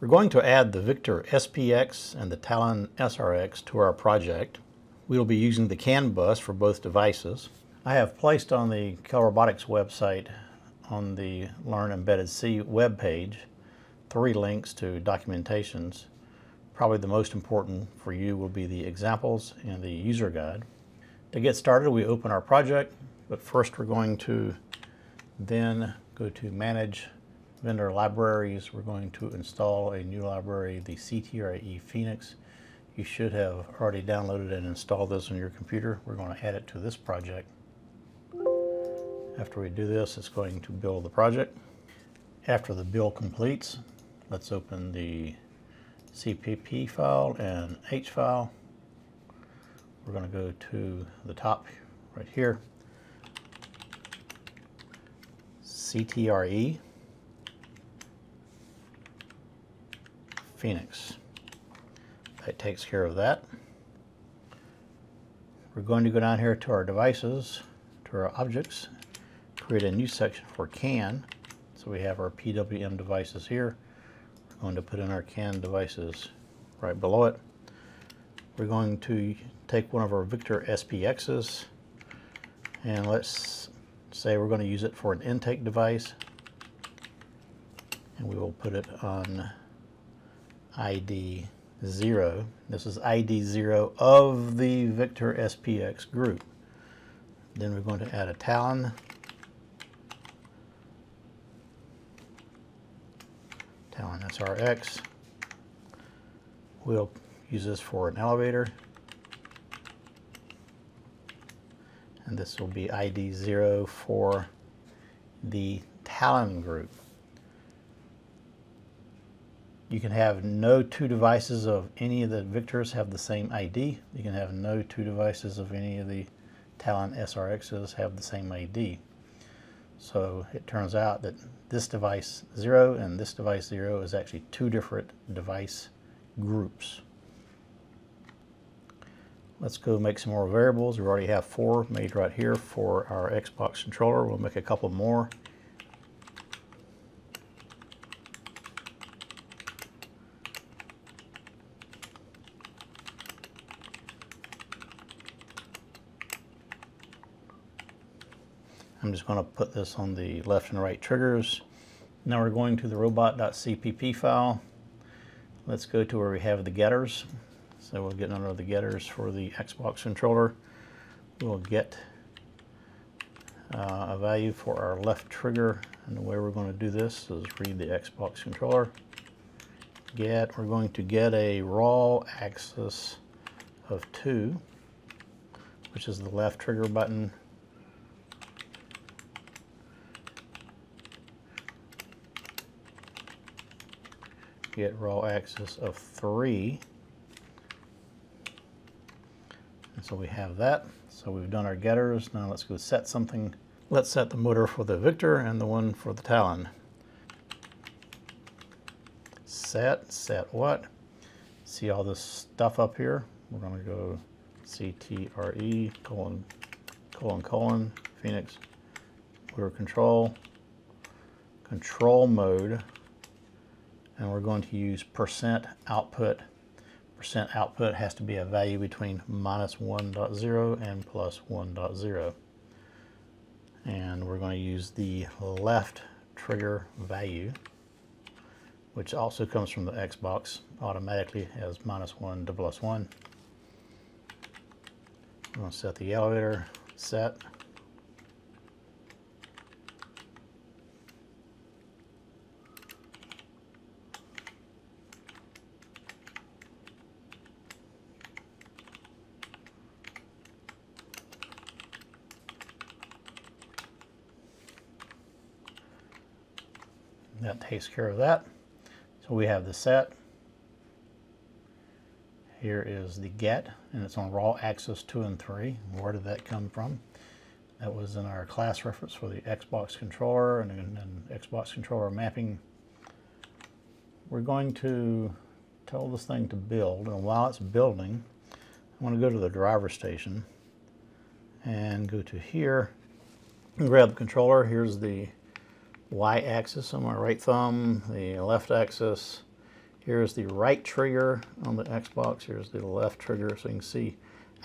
We're going to add the Victor SPX and the Talon SRX to our project. We'll be using the CAN bus for both devices. I have placed on the Robotics website on the Learn Embedded C web page three links to documentations. Probably the most important for you will be the examples and the user guide. To get started, we open our project, but first we're going to then go to Manage vendor libraries, we're going to install a new library, the CTRE Phoenix. You should have already downloaded and installed this on your computer. We're going to add it to this project. After we do this, it's going to build the project. After the build completes, let's open the CPP file and H file. We're going to go to the top right here, CTRE Phoenix. That takes care of that. We're going to go down here to our devices, to our objects, create a new section for CAN. So we have our PWM devices here. We're going to put in our CAN devices right below it. We're going to take one of our Victor SPXs and let's say we're going to use it for an intake device and we will put it on ID 0. This is ID 0 of the Victor SPX group. Then we're going to add a Talon. Talon SRX. We'll use this for an elevator. And this will be ID 0 for the Talon group you can have no two devices of any of the Victors have the same ID. You can have no two devices of any of the Talon SRXs have the same ID. So it turns out that this device 0 and this device 0 is actually two different device groups. Let's go make some more variables. We already have four made right here for our Xbox controller. We'll make a couple more. I'm just going to put this on the left and right triggers. Now we're going to the robot.cpp file. Let's go to where we have the getters. So we'll get under the getters for the Xbox controller. We'll get uh, a value for our left trigger. And the way we're going to do this is read the Xbox controller. Get, we're going to get a raw axis of 2, which is the left trigger button get raw axis of 3. And so we have that. So we've done our getters. Now let's go set something. Let's set the motor for the Victor and the one for the Talon. Set, set what? See all this stuff up here? We're going to go CTRE colon colon colon Phoenix motor control control mode and we're going to use percent output. Percent output has to be a value between minus 1.0 and plus 1.0. And we're going to use the left trigger value, which also comes from the Xbox automatically as minus 1 to plus 1. I'm going to set the elevator set. That takes care of that. So we have the set. Here is the get, and it's on raw axis 2 and 3. Where did that come from? That was in our class reference for the Xbox controller and, and Xbox controller mapping. We're going to tell this thing to build, and while it's building, I want to go to the driver station and go to here and grab the controller. Here's the y-axis on my right thumb, the left axis Here's the right trigger on the Xbox. Here's the left trigger. So you can see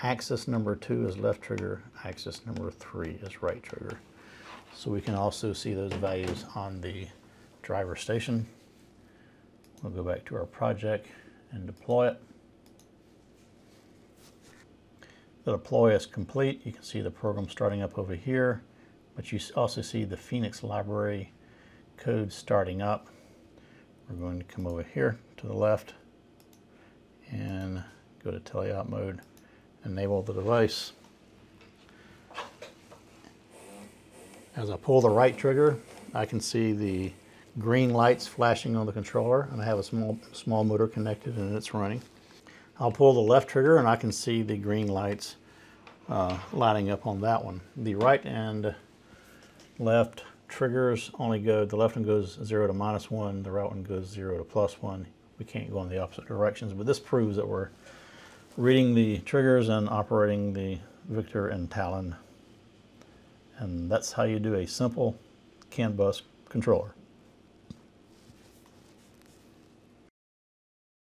axis number two is left trigger, axis number three is right trigger. So we can also see those values on the driver station. We'll go back to our project and deploy it. The deploy is complete. You can see the program starting up over here, but you also see the Phoenix library code starting up. We're going to come over here to the left and go to teleop mode, enable the device. As I pull the right trigger, I can see the green lights flashing on the controller and I have a small, small motor connected and it's running. I'll pull the left trigger and I can see the green lights uh, lighting up on that one. The right and left triggers only go, the left one goes 0 to minus 1, the right one goes 0 to plus 1. We can't go in the opposite directions, but this proves that we're reading the triggers and operating the Victor and Talon. And that's how you do a simple CAN bus controller.